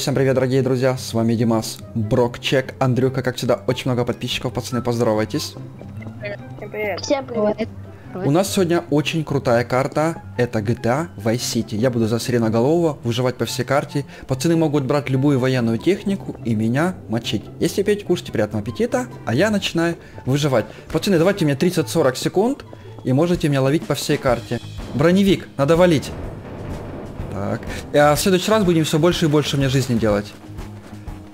всем привет, дорогие друзья, с вами Димас, Брокчек, Андрюка, как всегда, очень много подписчиков, пацаны, поздоровайтесь. Всем привет. Всем привет. У нас сегодня очень крутая карта, это GTA Vice City. Я буду за сиреноголового выживать по всей карте. Пацаны могут брать любую военную технику и меня мочить. Если пить, кушайте приятного аппетита, а я начинаю выживать. Пацаны, давайте мне 30-40 секунд, и можете меня ловить по всей карте. Броневик, надо валить. Так, а в следующий раз будем все больше и больше мне жизни делать.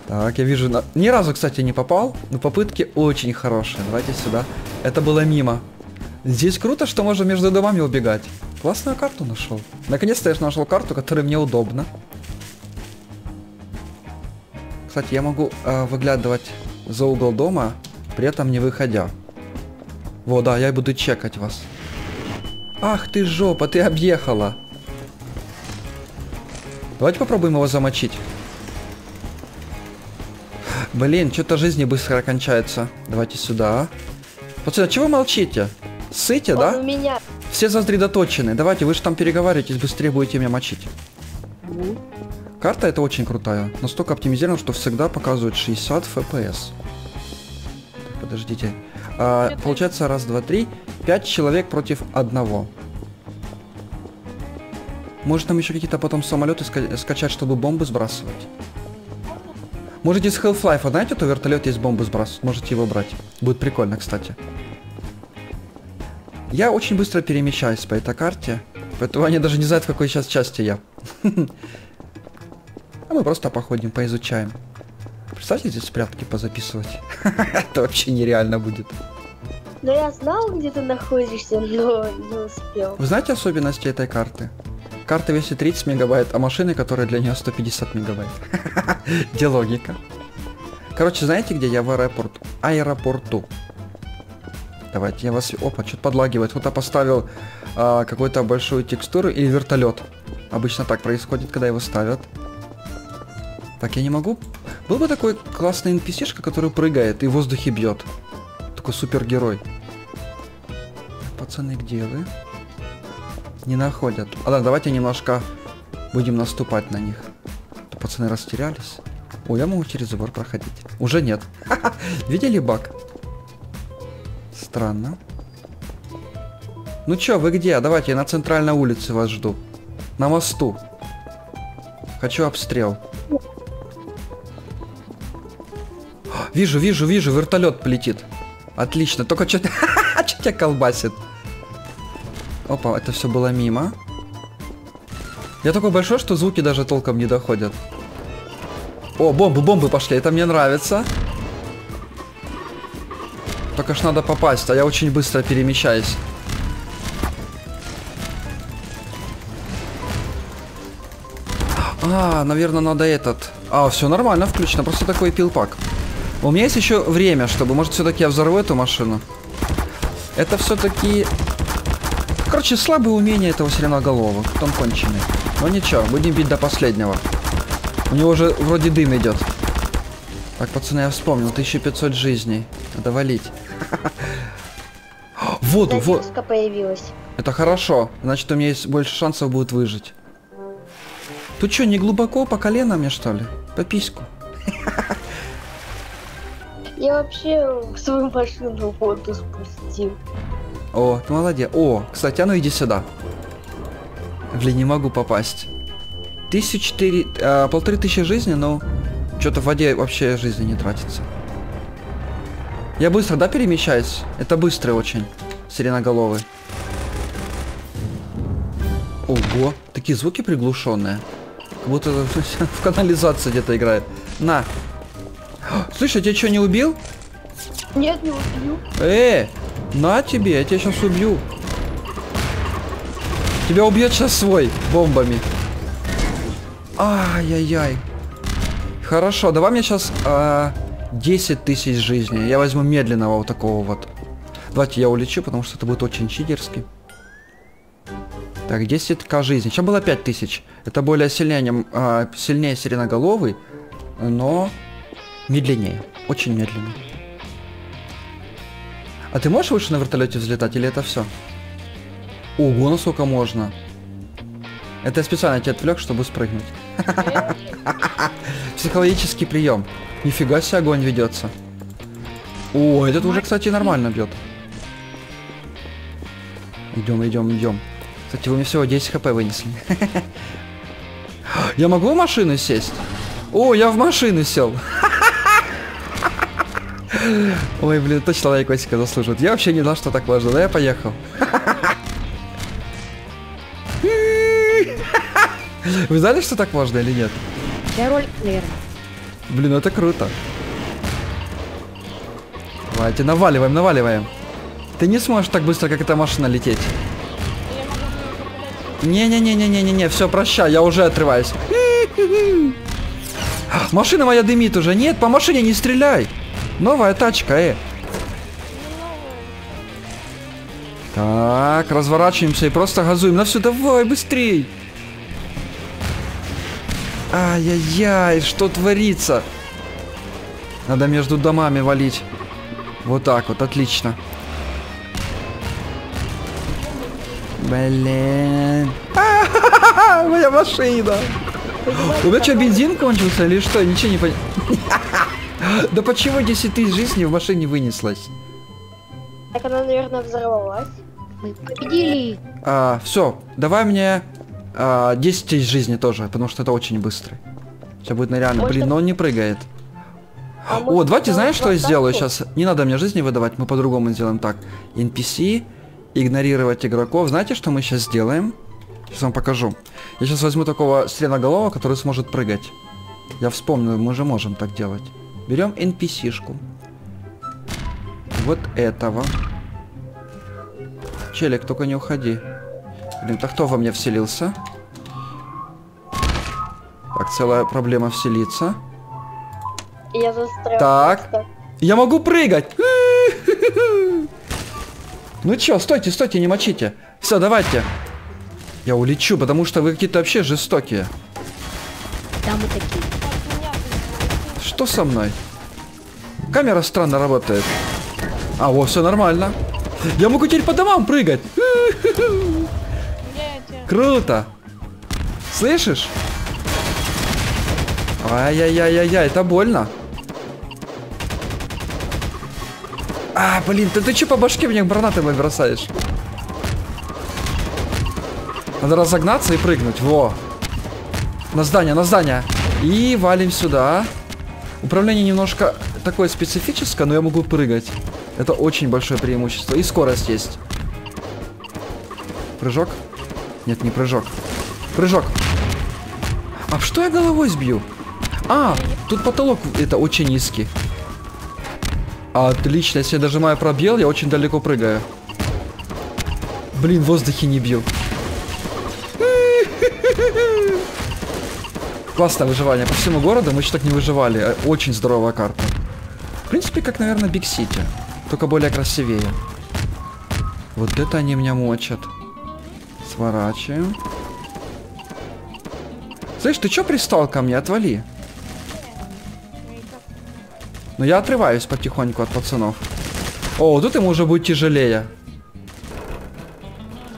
Так, я вижу, на... ни разу, кстати, не попал, но попытки очень хорошие. Давайте сюда. Это было мимо. Здесь круто, что можно между домами убегать. Классную карту нашел. Наконец-то я нашел карту, которая мне удобна. Кстати, я могу э, выглядывать за угол дома, при этом не выходя. Во, да, я буду чекать вас. Ах ты жопа, ты объехала. Давайте попробуем его замочить. Блин, что-то жизни быстро кончается. Давайте сюда. Пацаны, а чего вы молчите? Сыте, Он да? у меня. Все сосредоточены. Давайте, вы же там переговариваетесь, быстрее будете меня мочить. Карта это очень крутая. Настолько оптимизирована, что всегда показывает 60 FPS. Так, Подождите. А, получается раз, два, три. Пять человек против одного. Может нам еще какие-то потом самолеты ска- скачать, чтобы бомбы сбрасывать? Можете с Half-Life, знаете, то вертолет есть бомбы сбрасывать. Можете его брать. Будет прикольно, кстати. Я очень быстро перемещаюсь по этой карте, поэтому они даже не знают, в какой сейчас части я. А мы просто походим, поизучаем. Представьте, здесь прятки позаписывать. Это вообще нереально будет. Но я знал, где ты находишься, но не успел. Вы знаете особенности этой карты? Карта весит 30 мегабайт, а машины, которые для нее 150 мегабайт. Где логика? Короче, знаете, где я в аэропорту? Аэропорту. Давайте я вас... Опа, что-то подлагивает. Кто-то поставил а, какую-то большую текстуру или вертолет. Обычно так происходит, когда его ставят. Так, я не могу... Был бы такой классный NPC-шка, который прыгает и в воздухе бьет. Такой супергерой. Пацаны, где вы? Не находят. Да, давайте немножко будем наступать на них. Пацаны растерялись. О, я могу через забор проходить. Уже нет. Видели баг? Странно. Ну чё, вы где? Давайте, я на центральной улице вас жду. На мосту. Хочу обстрел. Вижу, вижу, вижу, вертолет полетит. Отлично, только что тебя колбасит? Опа, это все было мимо. Я такой большой, что звуки даже толком не доходят. О, бомбы, бомбы пошли, это мне нравится. Только ж надо попасть, а я очень быстро перемещаюсь. А, наверное, надо этот. А, все нормально, включено, просто такой пилпак. У меня есть еще время, чтобы, может, все-таки я взорву эту машину. Это все-таки... Короче, слабые умения этого сиреноголового. Он конченый. Но ничего, будем бить до последнего. У него уже вроде дым идет. Так, пацаны, я вспомнил, 1500 жизней. Надо валить. Воду, вот. Появилась. Это хорошо. Значит, у меня есть больше шансов будет выжить. Тут что, не глубоко по колено мне, что ли? По письку. Я вообще свою машину воду спустил. О, ты молодец. О, кстати, а ну иди сюда. Блин, не могу попасть. Тысяч четыре... а, полторы тысячи жизни, но... Что-то в воде вообще жизни не тратится. Я быстро, да, перемещаюсь? Это быстрый очень. Сиреноголовый. Ого, такие звуки приглушенные. Как будто в канализации где-то играет. На. Слышь, я тебя что, не убил? Нет, не убью. Э, на тебе, я тебя сейчас убью. Тебя убьет сейчас свой бомбами. Ай-яй-яй. Хорошо, давай мне сейчас 10 тысяч жизней. Я возьму медленного вот такого вот. Давайте я улечу, потому что это будет очень читерски. Так, 10к жизни. Сейчас было 5 тысяч. Это более сильнее, а, сильнее сиреноголовый, но медленнее. Очень медленно. А ты можешь выше на вертолете взлетать или это все? Ого, насколько можно. Это я специально тебя отвлек, чтобы спрыгнуть. Психологический прием. Нифига себе огонь ведется. О, этот уже, кстати, нормально бьет. Идем, идем, идем. Кстати, вы мне всего 10 хп вынесли. Я могу в машину сесть? О, я в машину сел. Ой, блин, точно лайкосика заслуживает. Я вообще не знал, что так важно, но я поехал. Вы знали, что так можно или нет? Я ролик, наверное. Блин, это круто. Давайте, наваливаем, наваливаем. Ты не сможешь так быстро, как эта машина лететь. Не-не-не-не-не-не-не, все, прощай, я уже отрываюсь. Машина моя дымит уже. Нет, по машине не стреляй. Новая тачка, э. Так, разворачиваемся и просто газуем. На все, давай, быстрей. Ай-яй-яй, что творится? Надо между домами валить. Вот так вот, отлично. Блин. Моя машина. У меня что, бензин кончился или что? Ничего не понял. Да почему 10 тысяч жизней в машине вынеслась? Так она, наверное, взорвалась. Мы победили. А, все, давай мне а, 10 тысяч жизней тоже, потому что это очень быстрый. Сейчас будет нереально. Можно- Блин, но он не прыгает. А О, может, давайте, знаешь, что я сделаю сейчас? Не надо мне жизни выдавать, мы по-другому сделаем так. NPC, игнорировать игроков. Знаете, что мы сейчас сделаем? Сейчас вам покажу. Я сейчас возьму такого сиреноголового, который сможет прыгать. Я вспомнил, мы же можем так делать. Берем NPC-шку. Вот этого. Челик, только не уходи. Блин, так кто во мне вселился? Так, целая проблема вселиться. Я застрял. Так. просто. Я могу прыгать! Ну чё, стойте, стойте, не мочите. Все, давайте. Я улечу, потому что вы какие-то вообще жестокие. Да, мы такие. Что со мной? Камера странно работает. А, вот, все нормально. Я могу теперь по домам прыгать. Круто. Слышишь? Ай-яй-яй-яй-яй, это больно. А, блин, ты, ты че по башке мне гранатами бросаешь? Надо разогнаться и прыгнуть. Во. На здание, на здание. И валим сюда. Управление немножко такое специфическое, но я могу прыгать. Это очень большое преимущество. И скорость есть. Прыжок? Нет, не прыжок. Прыжок. А что я головой сбью? А, тут потолок это очень низкий. Отлично, если я нажимаю пробел, я очень далеко прыгаю. Блин, в воздухе не бью. Классное выживание. По всему городу мы еще так не выживали. Э, Очень здоровая карта. В принципе, как, наверное, Биг Сити. Только более красивее. Вот это они меня мочат. Сворачиваем. Слышь, ты чё пристал ко мне? Отвали. Но я отрываюсь потихоньку от пацанов. О, тут ему уже будет тяжелее.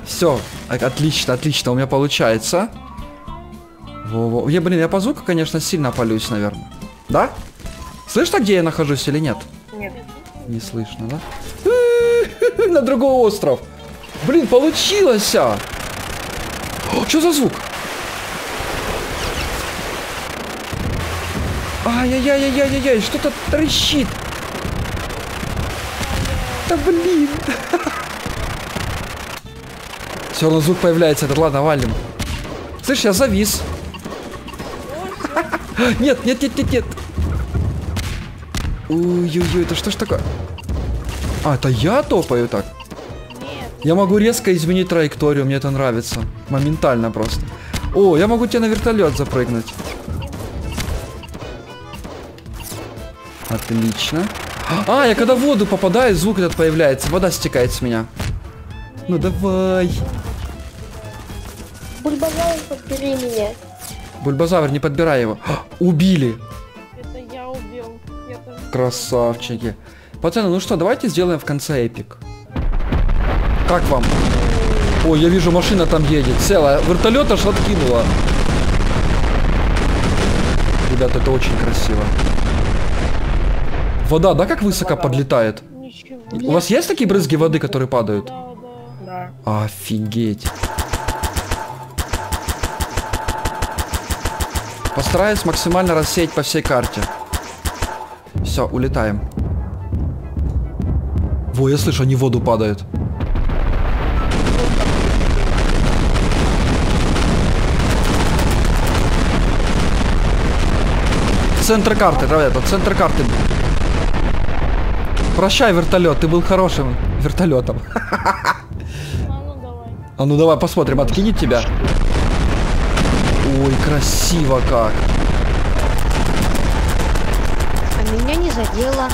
Все, отлично, отлично, у меня получается. Во-во. Я, блин, я по звуку, конечно, сильно полюсь, наверное. Да? Слышно, где я нахожусь или нет? Нет. Не слышно, да? На другой остров. Блин, получилось! Что за звук? Ай-яй-яй-яй-яй-яй, что-то трещит. Да блин. Все равно звук появляется. Это ладно, валим. Слышь, я завис. Нет, нет, нет, нет, нет. Ой-ой-ой, это что ж такое? А, это я топаю так? Я могу резко изменить траекторию, мне это нравится. Моментально просто. О, я могу тебе на вертолет запрыгнуть. Отлично. А, я когда в воду попадаю, звук этот появляется. Вода стекает с меня. Ну давай. Бульбазар, подбери меня. Бульбазавр, не подбирай его. А, Убили. Это я убил. Я тоже. Красавчики. Пацаны, ну что, давайте сделаем в конце эпик. Как вам? Ой, я вижу, машина там едет. Целая. Вертолет аж откинула. Ребята, это очень красиво. Вода, да, как высоко Вода. подлетает? Ничего. У вас есть такие брызги воды, которые падают? Да, да. Да. Офигеть. Постараюсь максимально рассеять по всей карте. Все, улетаем. Во, я слышу, они в воду падают. Центр карты, ребята, центр карты. Прощай, вертолет, ты был хорошим вертолетом. А ну давай. А ну давай посмотрим, откинет тебя. Ой, красиво как. А меня не задело.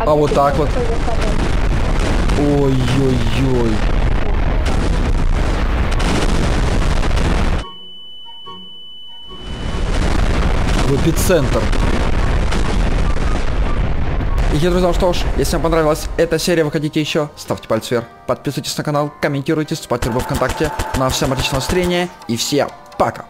А вот где так вот. Ой-ой-ой. В эпицентр. И, друзья, ну что ж, если вам понравилась эта серия, вы хотите еще, ставьте палец вверх, подписывайтесь на канал, комментируйте, вступайте в ВКонтакте. На всем отличного настроения и всем пока!